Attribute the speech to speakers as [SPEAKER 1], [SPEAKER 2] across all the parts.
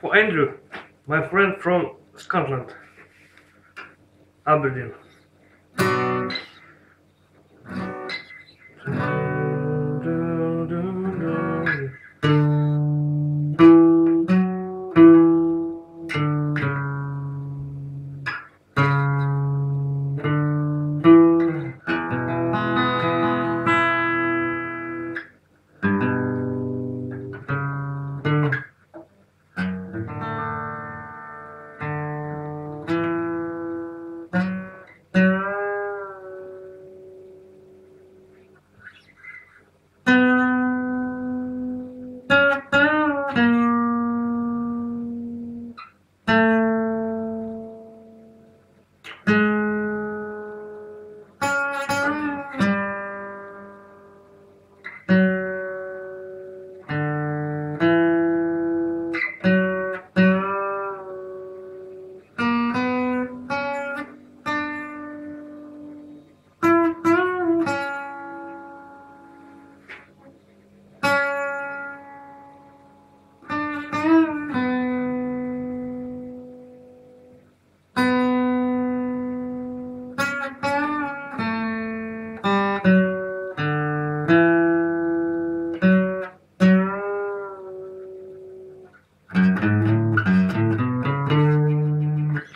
[SPEAKER 1] For Andrew, my friend from Scotland, Aberdeen.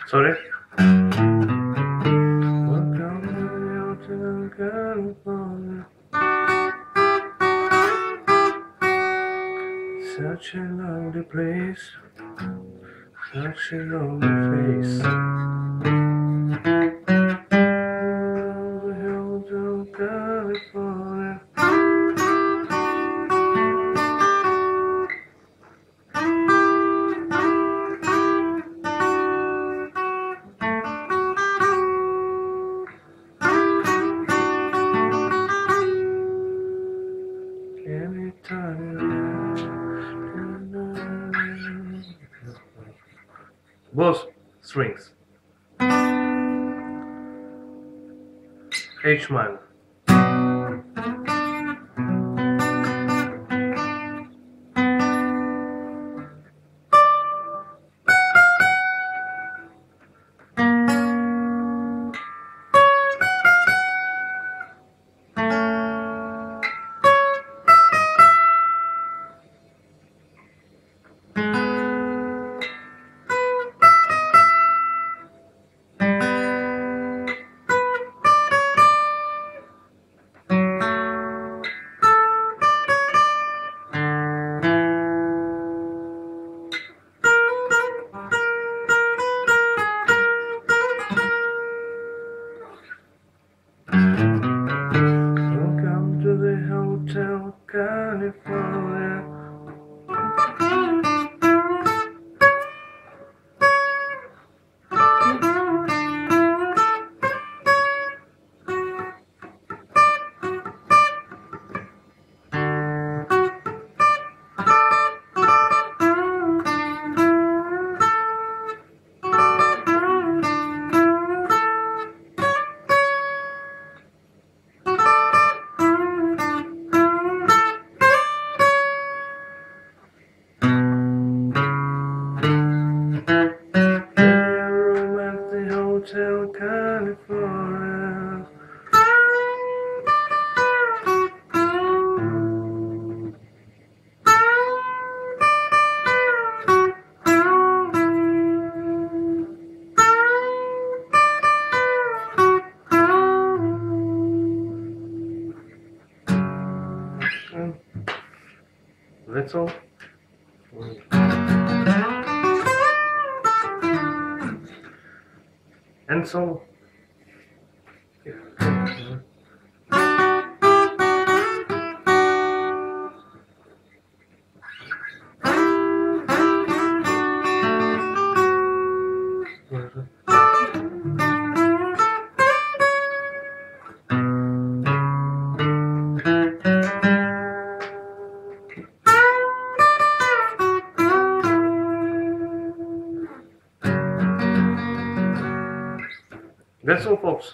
[SPEAKER 1] Sorry? Such a lovely place, such a lovely face. Both strings. H minor. Hotel California. That's all. And so That's all folks.